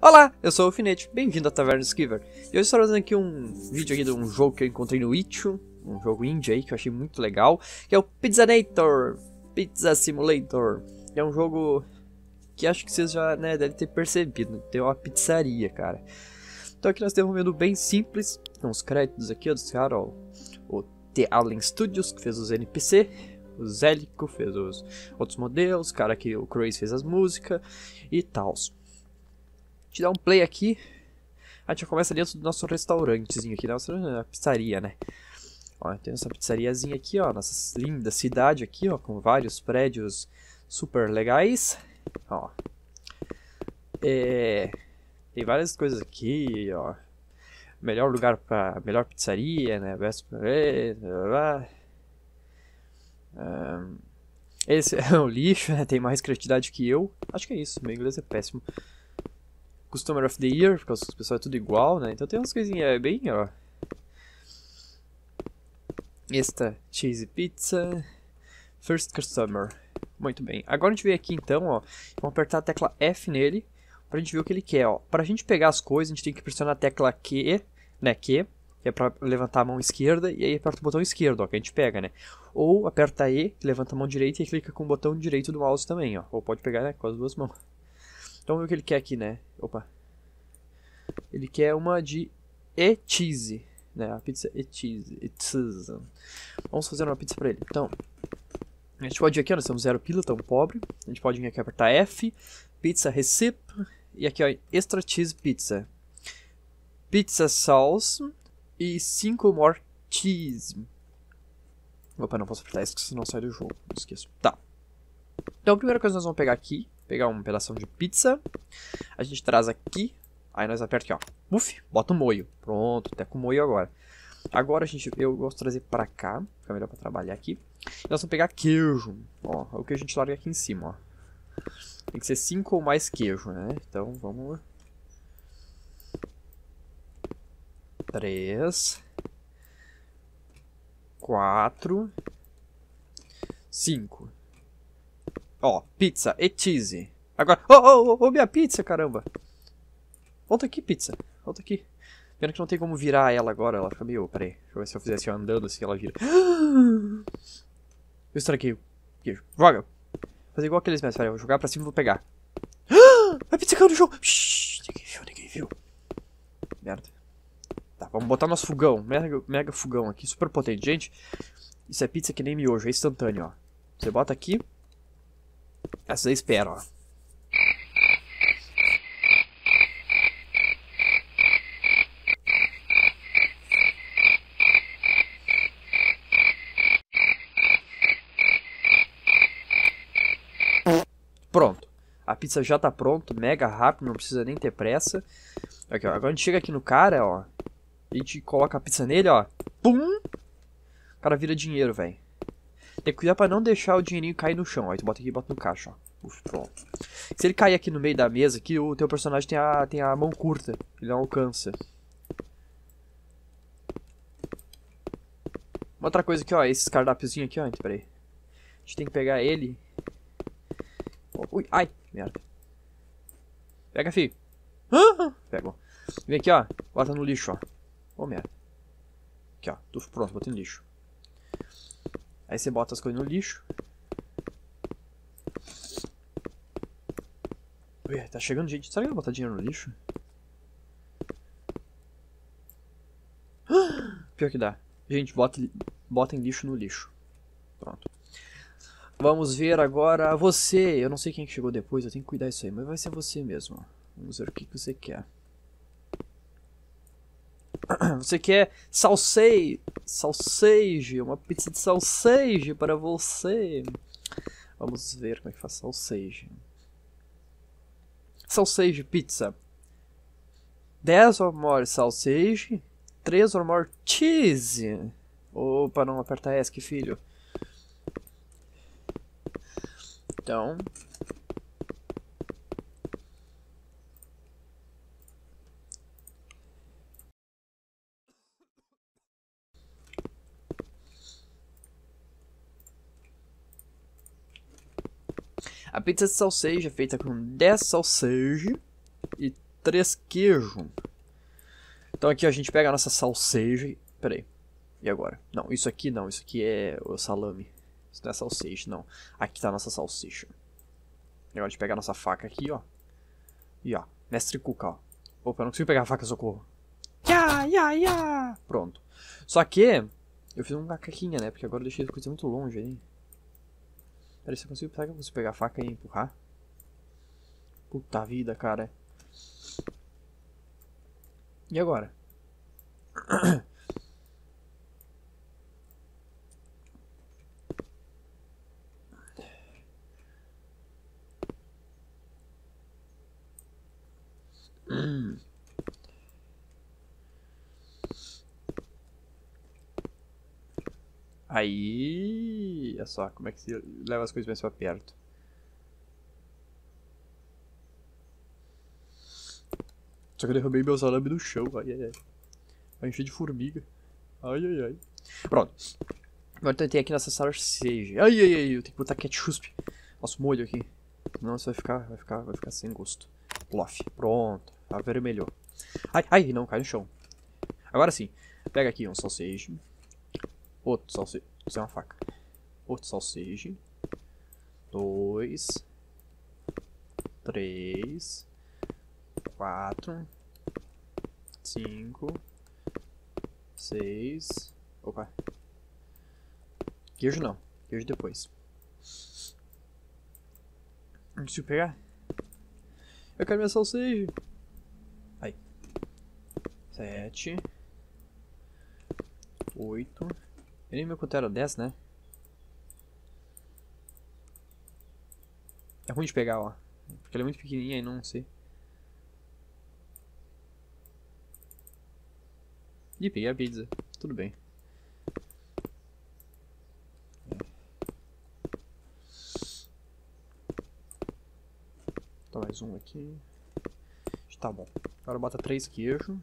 Olá, eu sou o Alfinete, bem-vindo à Taverna Skiver. E hoje estou trazendo aqui um vídeo aqui de um jogo que eu encontrei no Itch.io, um jogo indie aí que eu achei muito legal, que é o Pizzanator, Pizza Simulator. É um jogo que acho que vocês já né, devem ter percebido, tem uma pizzaria, cara. Então aqui nós temos um menu bem simples, tem uns créditos aqui, ó, dos caras, ó, o The Allen Studios, que fez os NPC, o fez os outros modelos, cara que o Crazy fez as músicas e tal gente dá um play aqui. A gente já começa dentro do nosso restaurantezinho aqui, nossa pizzaria, né? Ó, tem essa pizzariazinha aqui, ó, nossa linda cidade aqui, ó, com vários prédios super legais. Ó. É, tem várias coisas aqui, ó. Melhor lugar para melhor pizzaria, né? Best esse é o lixo, né? Tem mais criatividade que eu. Acho que é isso. Meu inglês é péssimo. Customer of the Year, porque os pessoal é tudo igual, né? Então tem umas coisinhas é bem, ó. Esta cheese pizza. First customer. Muito bem. Agora a gente vem aqui então, ó. Vamos apertar a tecla F nele pra gente ver o que ele quer, ó. Pra gente pegar as coisas, a gente tem que pressionar a tecla Q, né? Q, que é pra levantar a mão esquerda, e aí aperta o botão esquerdo, ó, que a gente pega, né? Ou aperta E, levanta a mão direita e clica com o botão direito do mouse também, ó. Ou pode pegar, né, com as duas mãos. Então vamos ver o que ele quer aqui, né? Opa. Ele quer uma de e-cheese, né? A pizza e-cheese. Vamos fazer uma pizza pra ele. Então, a gente pode vir aqui, ó, nós temos zero pila, tão pobre. A gente pode vir aqui apertar F, pizza recipe, e aqui, ó, extra cheese pizza. Pizza sauce e 5 more cheese. Opa, não posso apertar isso, senão sai do jogo. Não esqueço. Tá. Então, a primeira coisa que nós vamos pegar aqui pegar um pedaço de pizza. A gente traz aqui. Aí nós aperta aqui, ó. Uf, bota o moio. Pronto, até com o moio agora. Agora gente, eu gosto de trazer pra cá. Fica melhor pra trabalhar aqui. E nós vamos pegar queijo. Ó, é o que a gente larga aqui em cima, ó. Tem que ser 5 ou mais queijo, né? Então vamos... 3 4 5 Ó, pizza e cheese. Agora. Ô, ô, ô, minha pizza, caramba. Volta aqui, pizza. Volta aqui. Pena que não tem como virar ela agora. Ela fica meio. Pera aí. Deixa eu ver se eu fizesse andando assim ela vira. Eu estraguei o queijo. Joga. Fazer igual aqueles mestres. Pera aí, vou jogar pra cima e vou pegar. A pizza caiu no chão. Shhh, ninguém viu, ninguém viu. Merda. Vamos botar nosso fogão. Mega, mega fogão aqui. Super potente. Gente, isso é pizza que nem miojo. É instantâneo, ó. Você bota aqui. Essa eu espero, ó. Pronto. A pizza já tá pronto, mega rápido, não precisa nem ter pressa. Aqui, ó. Agora a gente chega aqui no cara, ó. A gente coloca a pizza nele, ó. Pum! O cara vira dinheiro, velho. Tem que cuidar pra não deixar o dinheirinho cair no chão. Aí tu bota aqui e bota no caixa, ó. Uf, pronto. Se ele cair aqui no meio da mesa, aqui, o teu personagem tem a, tem a mão curta. Ele não alcança. Uma outra coisa aqui, ó. Esses cardápiozinhos aqui, ó. Pera aí. A gente tem que pegar ele. Ui, ai, merda. Pega, filho. Ah, pegou. Vem aqui, ó. Bota no lixo, ó. Merda. Aqui, ó. Tô pronto, botei no lixo. Aí você bota as coisas no lixo. Ui, tá chegando gente. Sabe que eu vou botar dinheiro no lixo? Pior que dá. Gente, bota, botem lixo no lixo. Pronto. Vamos ver agora você. Eu não sei quem que chegou depois, eu tenho que cuidar disso aí, mas vai ser você mesmo. Vamos ver o que, que você quer. Você quer salsei, salsage, uma pizza de salsage para você. Vamos ver como é que faz salsage. Salsage pizza. 10 or more salsage, 3 or more cheese. Opa, não aperta ESC, filho. Então, A pizza de salsicha é feita com 10 salsicha e 3 queijo. Então aqui a gente pega a nossa salsicha e... Peraí. E agora? Não, isso aqui não. Isso aqui é o salame. Isso não é salsicha, não. Aqui tá a nossa salsicha. Agora a gente pega a nossa faca aqui, ó. E ó, mestre Cuca, ó. Opa, eu não consigo pegar a faca, socorro. Ya, ya, ya. Pronto. Só que eu fiz uma caquinha, né? Porque agora eu deixei a coisa muito longe aí. Peraí, se eu consigo, será que eu consigo pegar a faca e empurrar? Puta vida, cara. E agora? Aí, olha só como é que se leva as coisas mais pra perto. Só que eu derrubei meu salame no chão, ai ai ai. Vai encher de formiga. Ai ai ai. Pronto. Agora eu tentei aqui nessa sala seja. Ai ai ai, eu tenho que botar ketchup. Nosso molho aqui. Não, isso vai ficar, vai ficar, vai ficar sem gosto. Plof. Pronto. Avermelhou. Ai, ai, não, cai no chão. Agora sim. Pega aqui um salsicha. Outro salsicha. Isso é uma faca. Outro salsicha. Dois. Três. Quatro. Cinco. Seis. Opa. Queijo não. Queijo depois. Não consigo pegar? Eu quero minha salsicha. Aí. Sete. Oito. Eu nem me quanto era 10, né? É ruim de pegar, ó. Porque ela é muito pequenininha e não sei. Ih, peguei a pizza. Tudo bem. Tá mais um aqui. Tá bom. Agora bota três queijos.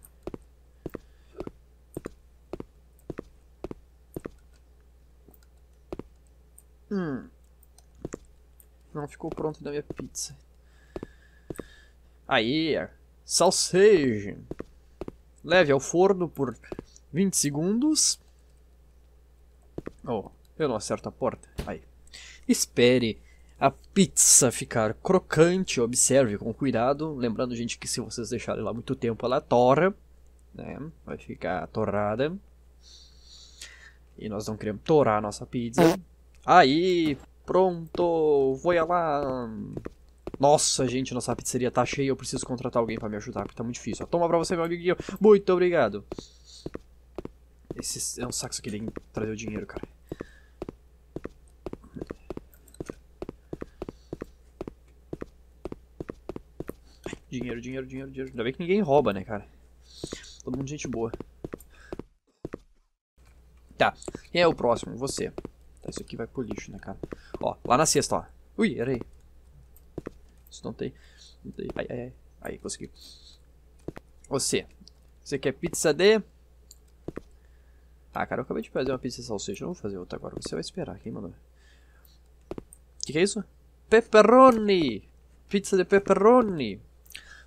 Não ficou pronto da minha pizza. Aí, salsicha. Leve ao forno por 20 segundos. Oh, eu não acerto a porta. Aí. Espere a pizza ficar crocante. Observe com cuidado. Lembrando, gente, que se vocês deixarem lá muito tempo, ela torra. Né? Vai ficar torrada. E nós não queremos torar a nossa pizza. Aí, pronto, vou lá. Nossa, gente, nossa pizzeria tá cheia, eu preciso contratar alguém pra me ajudar, porque tá muito difícil. Toma pra você, meu amiguinho. Muito obrigado. Esse é um saco que que trazer o dinheiro, cara. Dinheiro, dinheiro, dinheiro, dinheiro. Ainda bem que ninguém rouba, né, cara? Todo mundo gente boa. Tá, quem é o próximo? Você. Tá, isso aqui vai pro lixo, né, cara? Ó, lá na cesta, ó. Ui, era aí. Isso não tem. Não tem. Ai, ai, ai. Aí, consegui. Você. Você quer pizza de... Ah, cara, eu acabei de fazer uma pizza de salsicha. Não vou fazer outra agora. Você vai esperar. Quem mandou? O que, que é isso? Pepperoni! Pizza de pepperoni!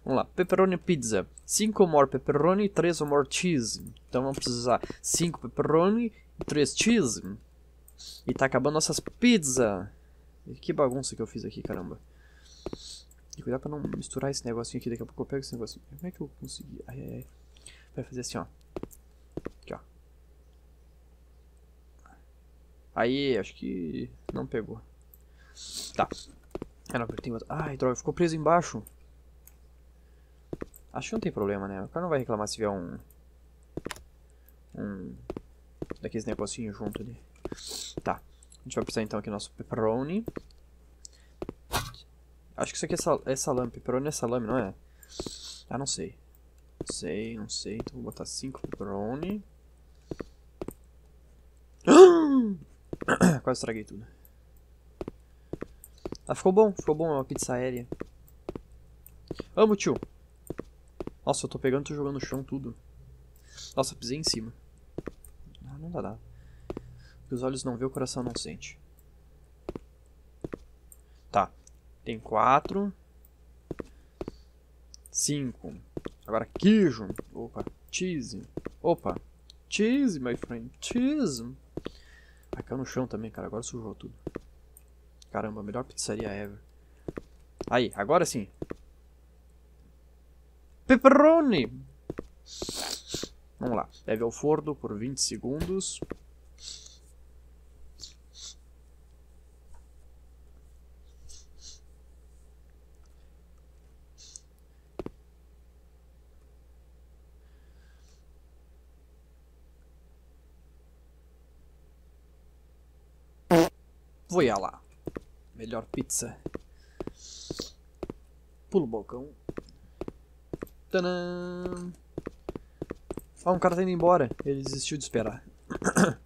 Vamos lá. Pepperoni pizza. 5 more pepperoni, 3 more cheese. Então vamos precisar 5 pepperoni e 3 cheese. E tá acabando nossas pizzas. Que bagunça que eu fiz aqui, caramba. E cuidado pra não misturar esse negocinho aqui. Daqui a pouco eu pego esse negocinho. Como é que eu consegui? Ai, ai, ai. Vai fazer assim, ó. Aqui, ó. Aí, acho que não pegou. Tá. Ah, não, outro. Ai, droga, ficou preso embaixo. Acho que não tem problema, né? O cara não vai reclamar se vier um... Um... Daqueles negocinhos junto ali. Tá. A gente vai precisar então aqui nosso pepperoni. Acho que isso aqui é, sal é salame. Pepperoni é salame, não é? Ah, não sei. Não sei, não sei. Então vou botar 5 pepperoni. Quase estraguei tudo. Ah, ficou bom, ficou bom, é uma pizza aérea. Amo, tio. Nossa, eu tô pegando e tô jogando no chão tudo. Nossa, pisei em cima. Ah, não dá nada. Porque os olhos não vê, o coração não sente. Tá. Tem quatro. Cinco. Agora queijo. Opa, cheese. Opa, cheese, my friend. Cheese. Caiu no chão também, cara. Agora sujou tudo. Caramba, melhor pizzaria ever. Aí, agora sim. Pepperoni! Vamos lá. Leve ao forno por 20 segundos. Vou ir lá. Melhor pizza. Pulo o balcão. Tadã! Ah, um cara tá indo embora. Ele desistiu de esperar.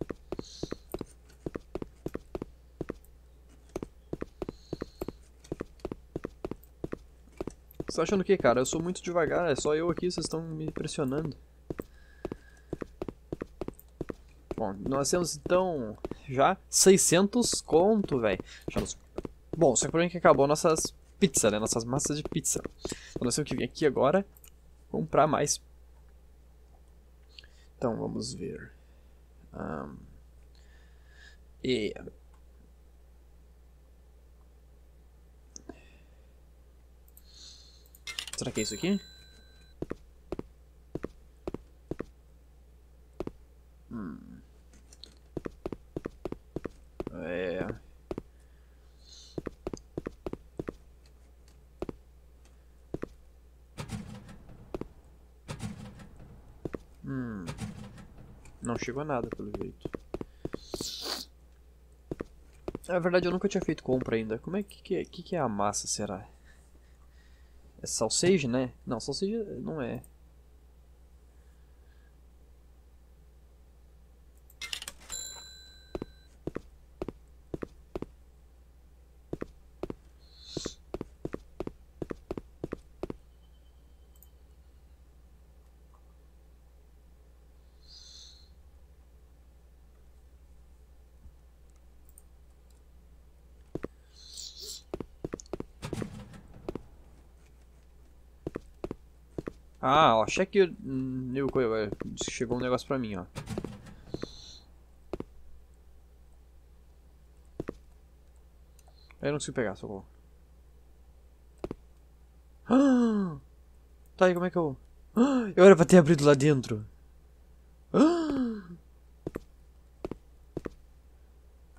Você tá achando o que, cara? Eu sou muito devagar, é só eu aqui, vocês estão me pressionando. Bom, nós temos então já 600 conto, velho. Bom, só que problema é que acabou nossas pizzas, né? Nossas massas de pizza. Então nós temos que vir aqui agora comprar mais. Então vamos ver. Um, e Será que é isso aqui? Não chegou a nada, pelo jeito. Na verdade, eu nunca tinha feito compra ainda. Como é que, que, é, que, é a massa, será? É salsicha, né? Não, salsicha não é. Ah, ó, cheque new chegou um negócio pra mim, ó. Eu não consigo pegar, socorro. Ah, tá aí, como é que eu... Ah, eu era pra ter abrido lá dentro. Ah,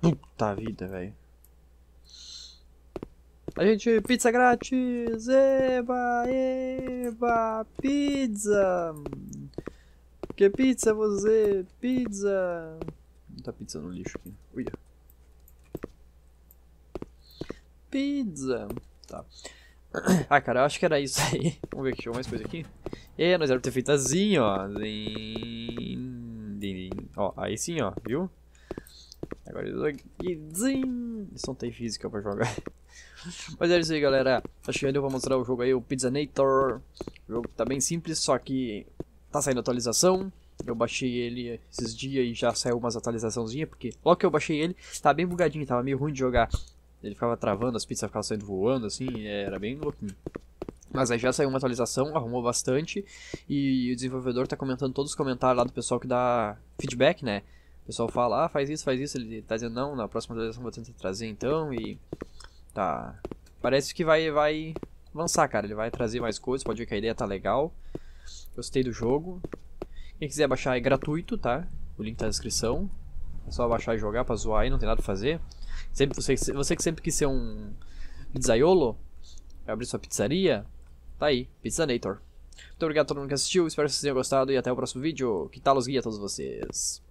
puta vida, velho. A gente, pizza grátis, eba, eba, pizza. Que pizza você? Pizza. Tá pizza no lixo aqui. Uia. Pizza. Tá. Ah, cara, eu acho que era isso aí. Vamos ver que tinha mais coisa aqui. E nós era ter feito assim, ó. Ó, aí sim, ó, viu? Agora isso aqui. Isso não tem física pra jogar. Mas é isso aí, galera. Acho que ainda eu vou mostrar o jogo aí, o Pizzanator. O jogo tá bem simples, só que tá saindo atualização. Eu baixei ele esses dias e já saiu umas atualizaçãozinhas, porque logo que eu baixei ele, tava bem bugadinho, tava meio ruim de jogar. Ele ficava travando, as pizzas ficavam saindo voando, assim, era bem louquinho. Mas aí já saiu uma atualização, arrumou bastante, e o desenvolvedor tá comentando todos os comentários lá do pessoal que dá feedback, né? O pessoal fala, ah, faz isso, faz isso, ele tá dizendo, não, na próxima atualização vou tentar trazer então, e Tá. Parece que vai, vai avançar, cara. Ele vai trazer mais coisas. Pode ver que a ideia tá legal. Gostei do jogo. Quem quiser baixar é gratuito, tá? O link tá na descrição. É só baixar e jogar pra zoar aí, não tem nada pra fazer. Sempre, você, você que sempre quis ser um pizzaiolo, abrir sua pizzaria, tá aí, Pizzanator. Muito obrigado a todo mundo que assistiu, espero que vocês tenham gostado e até o próximo vídeo. Que tal os guia a todos vocês?